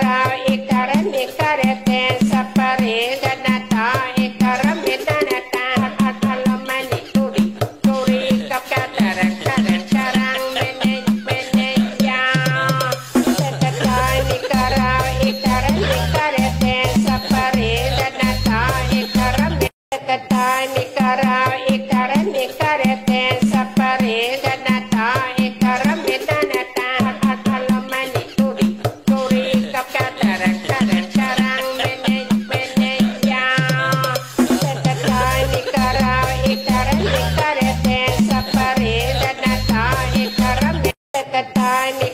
Uh, it- at time.